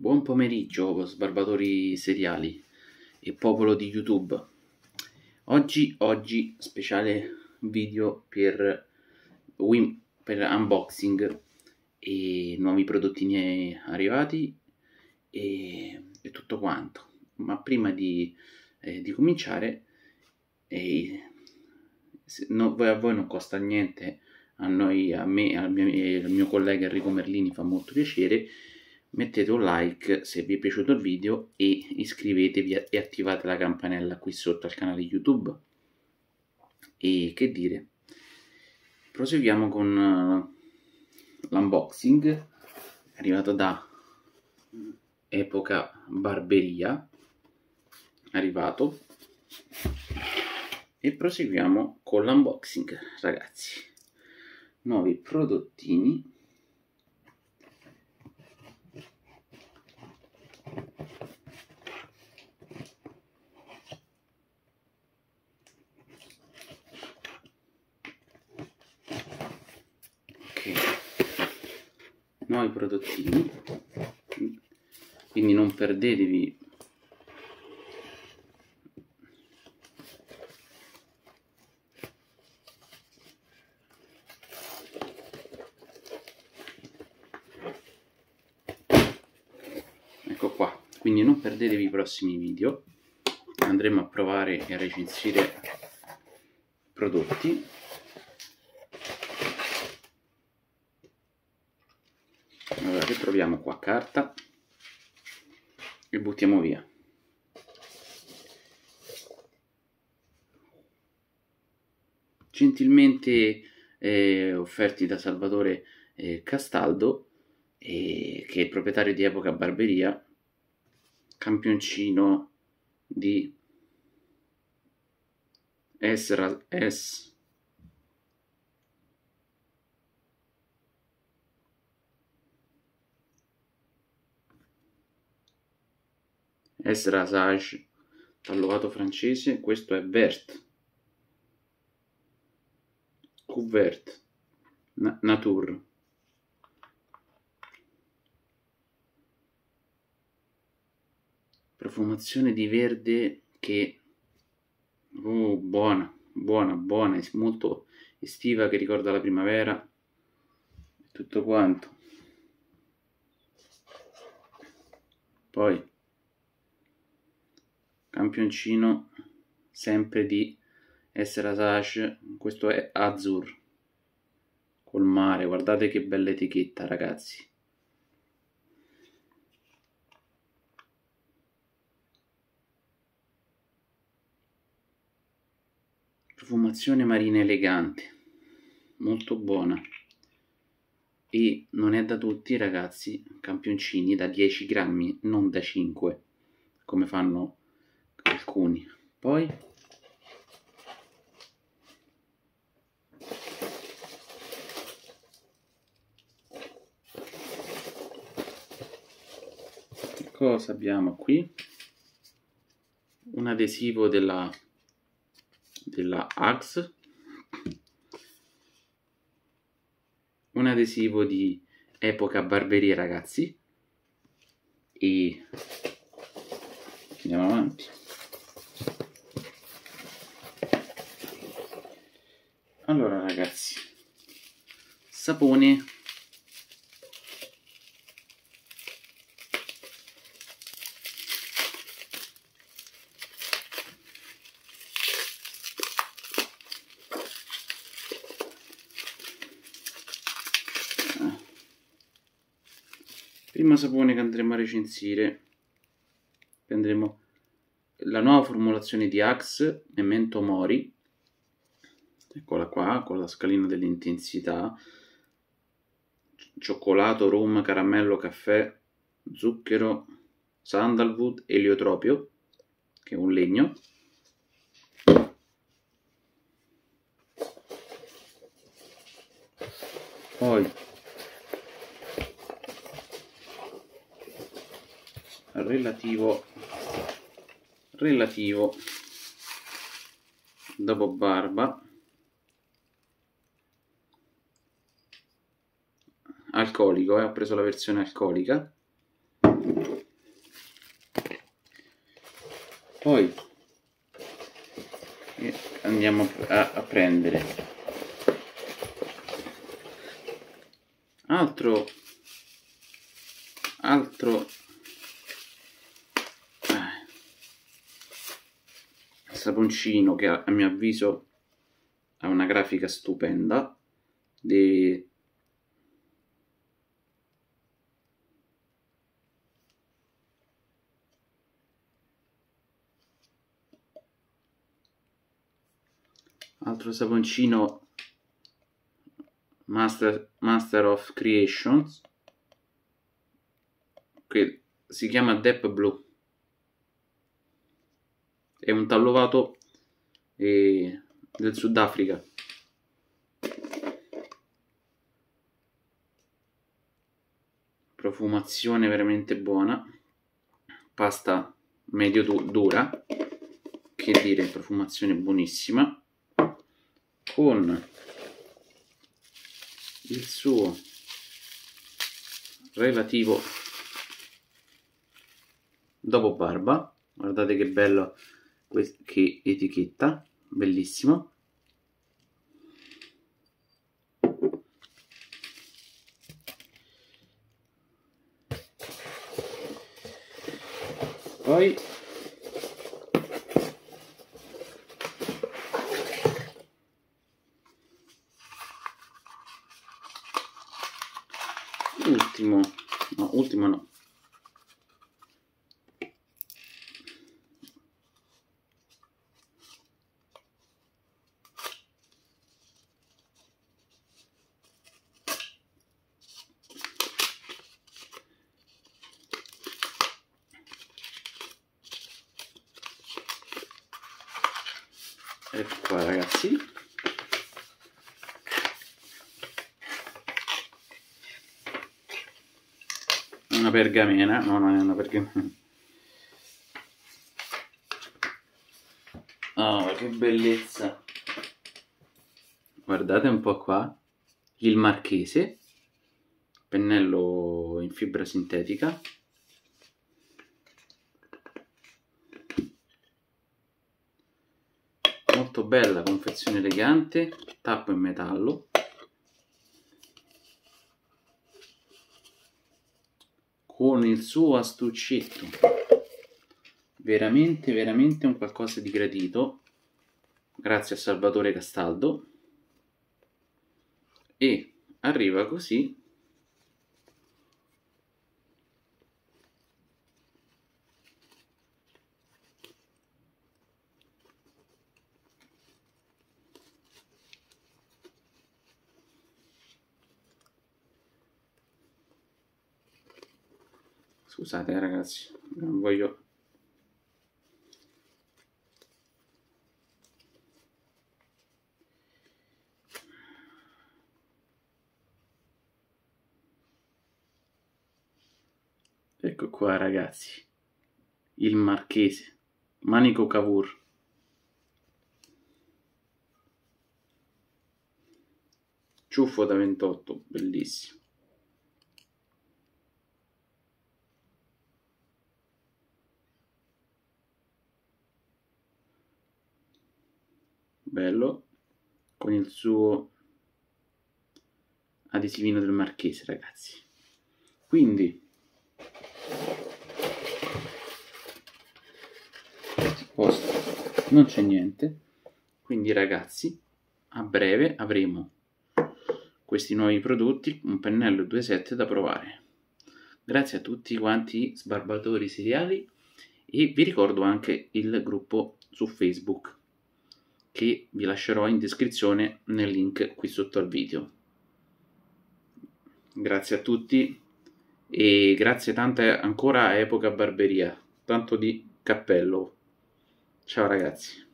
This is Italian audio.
Buon pomeriggio, sbarbatori seriali e popolo di YouTube. Oggi, oggi speciale video per, Wim, per unboxing e nuovi prodotti arrivati e, e tutto quanto. Ma prima di, eh, di cominciare, eh, no, a voi non costa niente, a noi, a me, al al mio collega Enrico Merlini fa molto piacere mettete un like se vi è piaciuto il video e iscrivetevi e attivate la campanella qui sotto al canale YouTube. E che dire, proseguiamo con uh, l'unboxing arrivato da Epoca Barberia, arrivato, e proseguiamo con l'unboxing ragazzi. Nuovi prodottini nuovi prodottini. Quindi non perdetevi ecco qua quindi non perdetevi i prossimi video. Andremo a provare e a recensire prodotti. Allora ritroviamo qua carta e buttiamo via. Gentilmente eh, offerti da Salvatore eh, Castaldo eh, che è il proprietario di Epoca Barberia campioncino di S, S Esrasage tallovato francese questo è Vert Couvert Na Nature profumazione di verde che oh, buona buona buona molto estiva che ricorda la primavera tutto quanto. Poi campioncino sempre di Esserasage questo è Azur col mare guardate che bella etichetta ragazzi profumazione marina elegante molto buona. E non è da tutti ragazzi campioncini da 10 grammi non da 5 come fanno alcuni. Poi? Cosa abbiamo qui? Un adesivo della della Axe. Un adesivo di epoca barberia ragazzi. E andiamo avanti. Allora ragazzi. Sapone primo sapone che andremo a recensire. Prenderemo la nuova formulazione di Axe Memento Mori. Eccola qua con la scalina dell'intensità. Cioccolato, rum, caramello, caffè, zucchero, sandalwood, eliotropio che è un legno. Poi relativo, relativo dopo barba alcolico, eh, ho preso la versione alcolica. Poi eh, andiamo a, a prendere altro altro saponcino che a, mio avviso ha una grafica stupenda di altro saponcino Master, Master of Creations che si chiama Depp Blue è un tallovato eh, del Sudafrica. Profumazione veramente buona. Pasta medio dura. Che dire profumazione buonissima. Con il suo relativo dopo barba guardate che bello che etichetta bellissimo. Poi ultimo no ultimo no ecco qua ragazzi. Una pergamena. No non è una pergamena. Oh che bellezza. Guardate un po' qua. Il marchese. Pennello in fibra sintetica molto bella confezione elegante tappo in metallo. Con il suo astuccetto veramente veramente un qualcosa di gradito. Grazie a Salvatore Castaldo. E arriva così Scusate ragazzi, non voglio... Ecco qua ragazzi, il marchese, Manico Cavour. Ciuffo da 28, bellissimo. Bello. Con il suo adesivino del marchese ragazzi. Quindi non c'è niente. Quindi ragazzi a breve avremo questi nuovi prodotti un pennello 2.7 da provare. Grazie a tutti quanti sbarbatori seriali e vi ricordo anche il gruppo su facebook che vi lascerò in descrizione nel link qui sotto al video. Grazie a tutti e grazie tante ancora a Epoca Barberia, tanto di cappello. Ciao ragazzi.